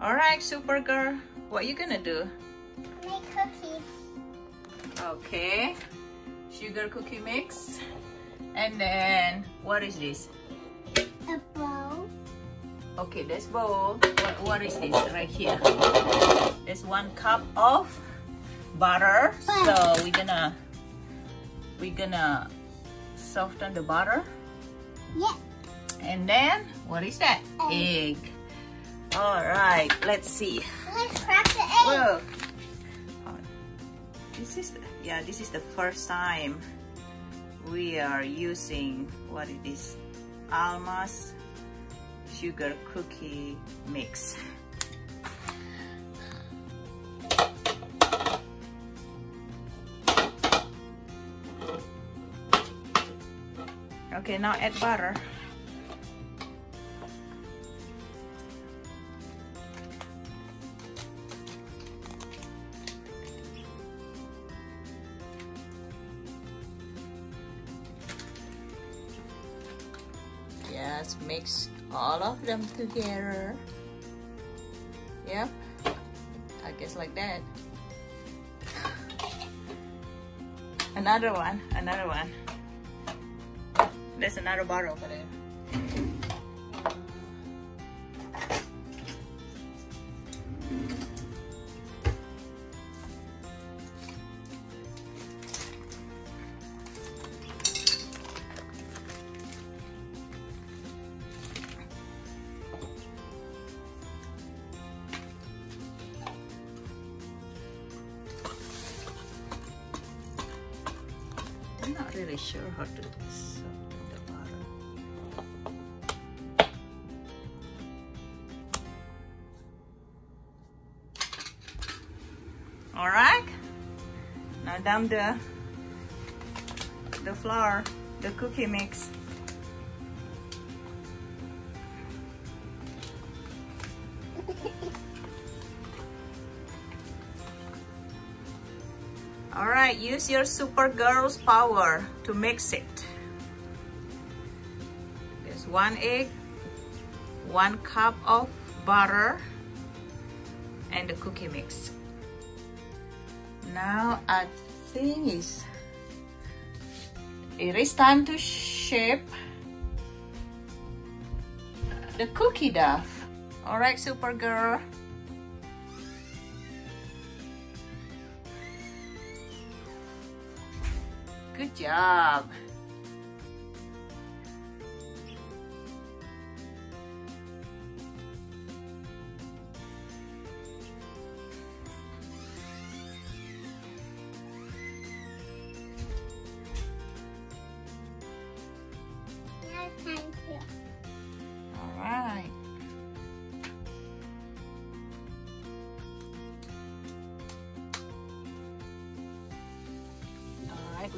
All right, Supergirl, what you gonna do? Make cookies. Okay, sugar cookie mix. And then, what is this? A bowl. Okay, this bowl. What, what is this right here? There's one cup of butter. So we're gonna we're gonna soften the butter. Yeah. And then, what is that? Egg. Egg. All right, let's see. Let's crack the egg. Whoa. Oh, This is, yeah, this is the first time we are using, what it is, Alma's sugar cookie mix. Okay, now add butter. Yes, mix all of them together. Yep, I guess like that. Another one, another one. There's another bottle over there. I'm not really sure how to do this. All right. Now dump the the flour, the cookie mix. All right, use your Supergirl's power to mix it. There's one egg, one cup of butter, and the cookie mix. Now I think it's, it is time to shape the cookie dough. All right, Supergirl. Good job. Now time.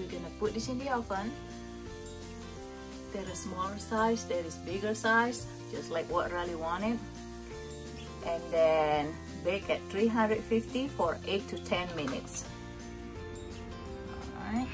We're gonna put this in the oven. There is a smaller size, there is bigger size, just like what Riley wanted. And then bake at 350 for 8 to 10 minutes. All right.